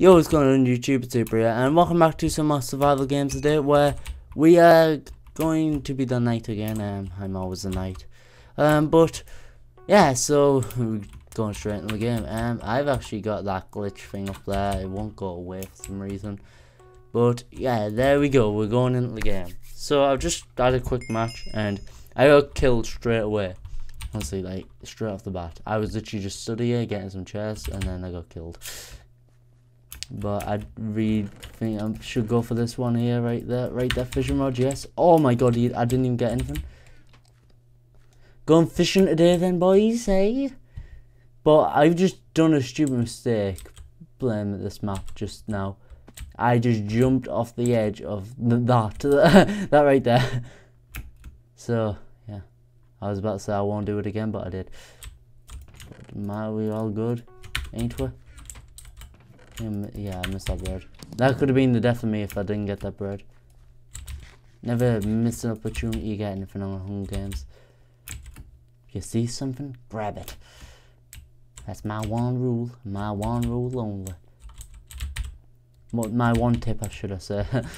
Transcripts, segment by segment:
Yo, what's going on YouTube? It's Hooper and welcome back to some more survival games today, where we are going to be the knight again. Um, I'm always the knight. Um, but yeah, so going straight into the game. Um, I've actually got that glitch thing up there. It won't go away for some reason. But yeah, there we go. We're going into the game. So I've just had a quick match, and I got killed straight away. Honestly, like straight off the bat. I was literally just stood here getting some chests, and then I got killed but I really think I should go for this one here, right there, right there, fishing rod, yes. Oh my god, I didn't even get anything. Going fishing today then, boys, hey? But I've just done a stupid mistake playing this map just now. I just jumped off the edge of that, that right there. So, yeah. I was about to say I won't do it again, but I did. Are we all good? Ain't we? Yeah, I missed that bird. That could have been the death of me if I didn't get that bird. Never miss an opportunity you get anything on Hunger Games. You see something, grab it. That's my one rule, my one rule only. My one tip, I should have said.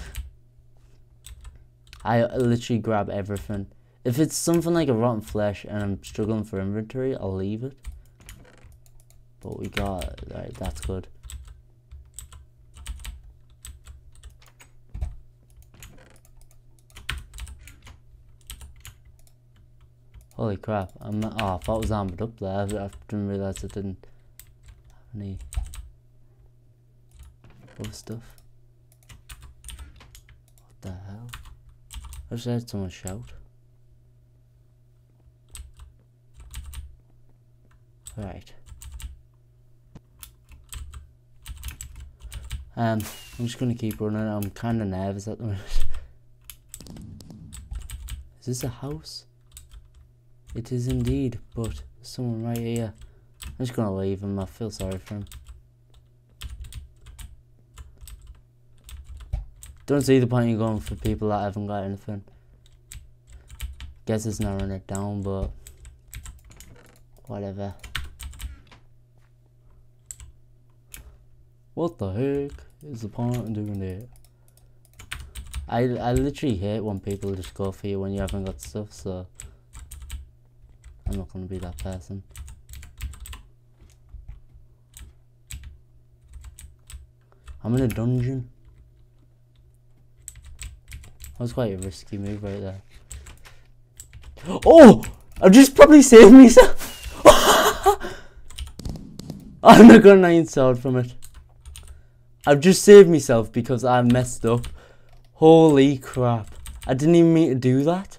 I literally grab everything. If it's something like a rotten flesh and I'm struggling for inventory, I'll leave it. But we got, right, that's good. Holy crap, I'm, oh, I thought it was armored up there, I, I didn't realise it didn't have any other stuff. What the hell? I just heard someone shout. Right. Um, I'm just gonna keep running. I'm kind of nervous at the moment. Is this a house? It is indeed, but someone right here. I'm just gonna leave him, I feel sorry for him. Don't see the point in going for people that haven't got anything. Guess it's narrowing it down, but whatever. What the heck is the point in doing that? I I literally hate when people just go for you when you haven't got stuff, so I'm not going to be that person. I'm in a dungeon. That was quite a risky move right there. Oh! I just probably saved myself! I'm not gonna nine sword from it. I've just saved myself because I messed up. Holy crap. I didn't even mean to do that.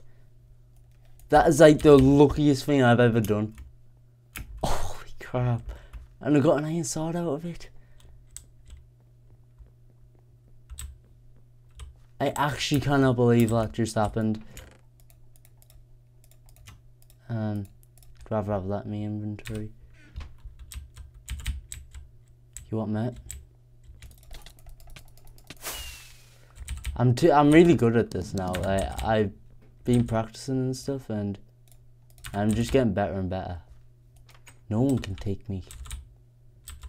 That is like the luckiest thing I've ever done. Holy crap. And I got an iron sword out of it. I actually cannot believe that just happened. Um, I'd rather have that in my inventory. You want mate? I'm too. I'm really good at this now. I I been practicing and stuff and I'm just getting better and better. No one can take me.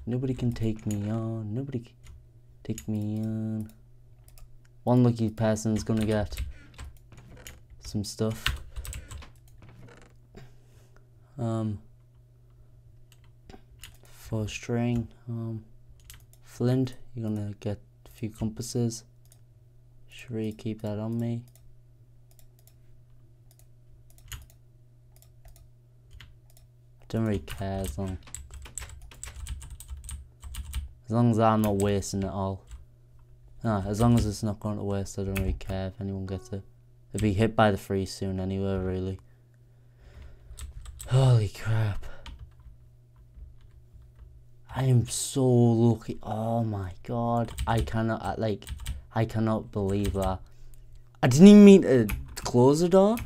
Nobody can take me on. Nobody can take me on. One lucky person's gonna get some stuff. Um, for string, um, flint, you're gonna get a few compasses. Should really keep that on me. Don't really care as long as long as I'm not wasting it all. No, as long as it's not going to waste, I don't really care if anyone gets it. It'll be hit by the freeze soon anyway, really. Holy crap. I am so lucky. Oh my god. I cannot, like, I cannot believe that. I didn't even mean to close the door.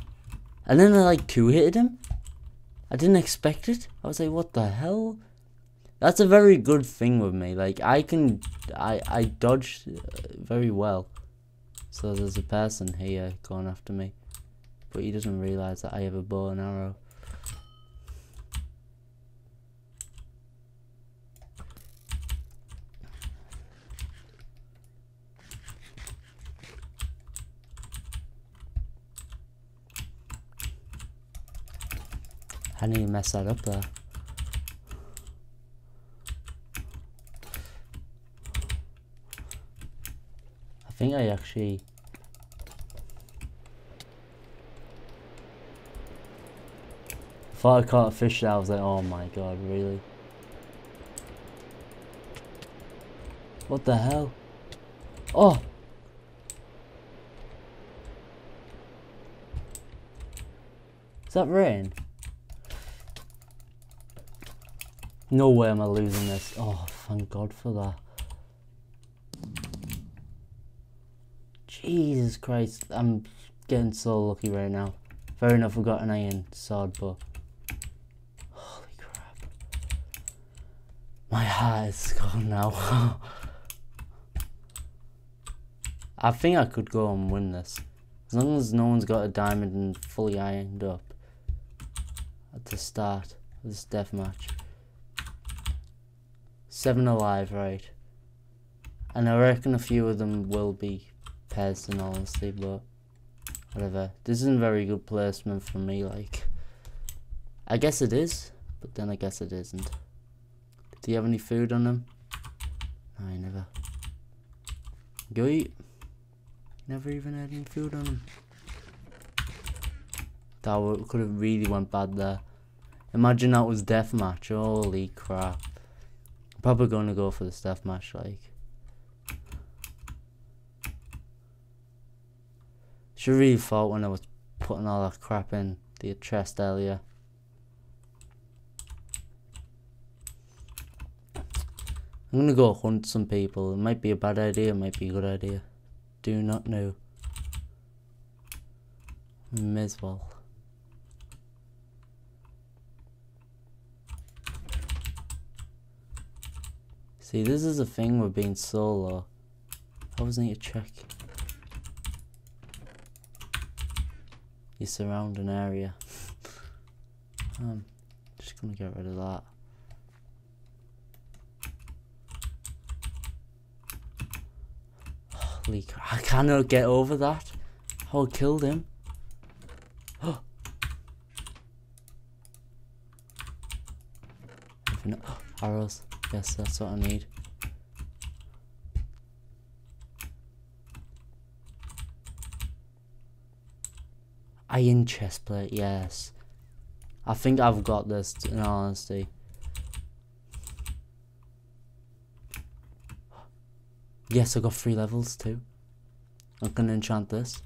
And then I, like, two-hitted him. I didn't expect it. I was like, what the hell? That's a very good thing with me. Like, I can, I, I dodge uh, very well. So there's a person here going after me. But he doesn't realize that I have a bow and arrow. I need to mess that up there. I think I actually... Thought I caught a fish I was like, oh my god, really? What the hell? Oh! Is that rain? No way am I losing this. Oh, thank God for that. Jesus Christ, I'm getting so lucky right now. Fair enough, we got an iron sword, but... Holy crap. My heart is gone now. I think I could go and win this. As long as no one's got a diamond and fully ironed up at the start of this death match. Seven alive, right. And I reckon a few of them will be pairs in honesty, but whatever. This isn't very good placement for me, like. I guess it is, but then I guess it isn't. Do you have any food on them? No, I never. Go eat. Never even had any food on them. That could have really went bad there. Imagine that was deathmatch. Holy crap. Probably going to go for the deathmatch, like. Should really thought when I was putting all that crap in the chest earlier. I'm gonna go hunt some people. It might be a bad idea, it might be a good idea do not know. May See, this is the thing with being solo. I was need to check. You surround an area. um, just gonna get rid of that. Holy crap. I cannot get over that. How I killed him. Oh. arrows. Yes, that's what I need. Iron chestplate, yes. I think I've got this, in honesty. Yes, I got three levels too. I'm gonna enchant this.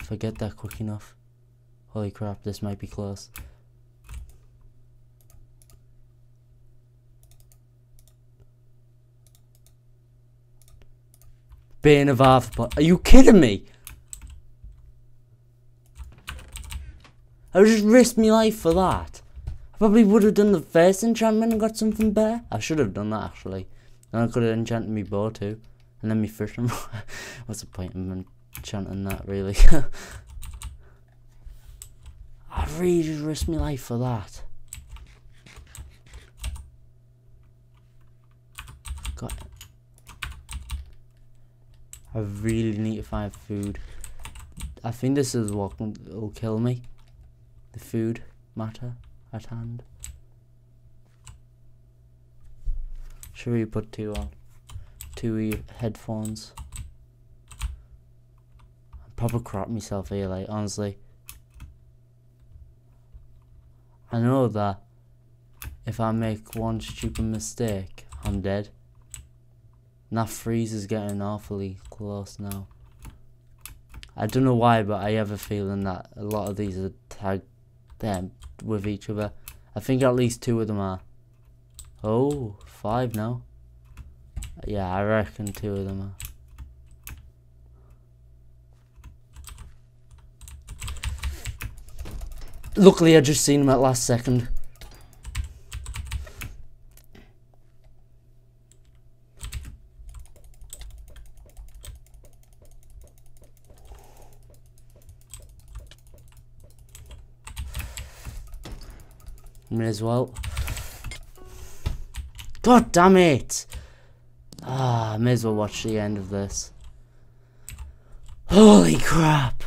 If I get that quick enough. Holy crap, this might be close. Bane of Arthropod. Are you kidding me? I would just risked my life for that. I probably would have done the first enchantment and got something better. I should have done that actually. Then I could have enchanted me bow too. And then me fishing What's the point of enchanting that really? I'd really just risk my life for that. God. I really need to find food. I think this is what will kill me. The food matter at hand. Should we put two on? Two headphones. I'm probably crap myself here, like, honestly. I know that if I make one stupid mistake, I'm dead. And that freeze is getting awfully close now. I don't know why, but I have a feeling that a lot of these are tagged them with each other. I think at least two of them are. Oh, five now. Yeah, I reckon two of them are. Luckily, I just seen him at last second. May as well. God damn it! Ah, may as well watch the end of this. Holy crap!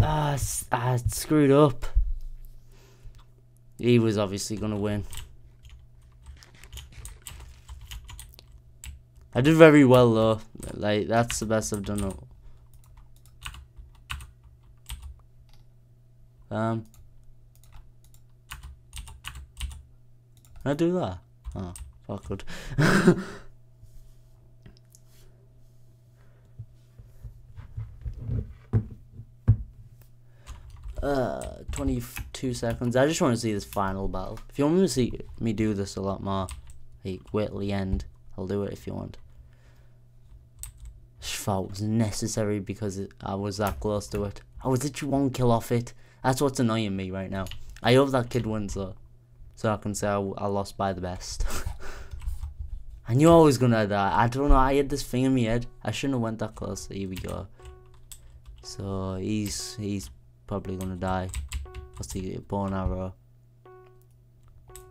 Ah, I screwed up. He was obviously gonna win. I did very well though. Like that's the best I've done. Um. I do that? Oh, awkward. uh, 22 seconds. I just want to see this final battle. If you want me to see me do this a lot more, like, wait till the end, I'll do it if you want. It was necessary because it, I was that close to it. I was literally one kill off it. That's what's annoying me right now. I hope that kid wins though. So I can say I, I lost by the best. I knew I was gonna die. I don't know, I had this thing in my head. I shouldn't have went that close. Here we go. So he's he's probably gonna die. What's the bone arrow?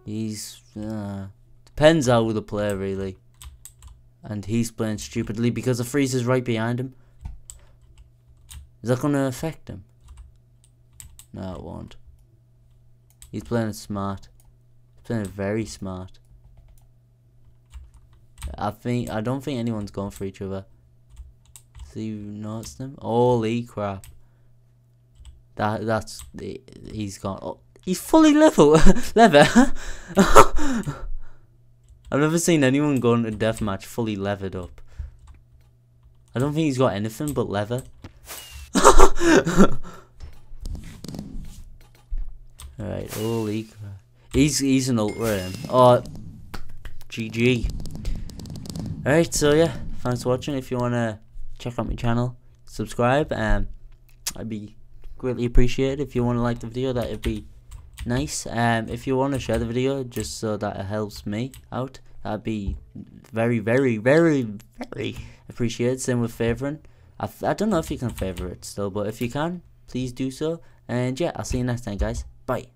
He's uh, depends how the player really. And he's playing stupidly because the freeze is right behind him. Is that gonna affect him? No, it won't. He's playing it smart. Playing very smart. I think I don't think anyone's going for each other. See, noticed them? Holy crap! That that's he's gone. Oh, he's fully level leather. I've never seen anyone go into deathmatch fully levered up. I don't think he's got anything but leather. Alright, holy crap. He's he's an ultra. Oh, GG. Alright, so yeah, thanks for watching. If you wanna check out my channel, subscribe. Um, I'd be greatly appreciated. If you wanna like the video, that'd be nice. Um, if you wanna share the video, just so that it helps me out, that'd be very, very, very, very appreciated. Same with favoring. I, I don't know if you can favorite still, but if you can, please do so. And yeah, I'll see you next time, guys. Bye.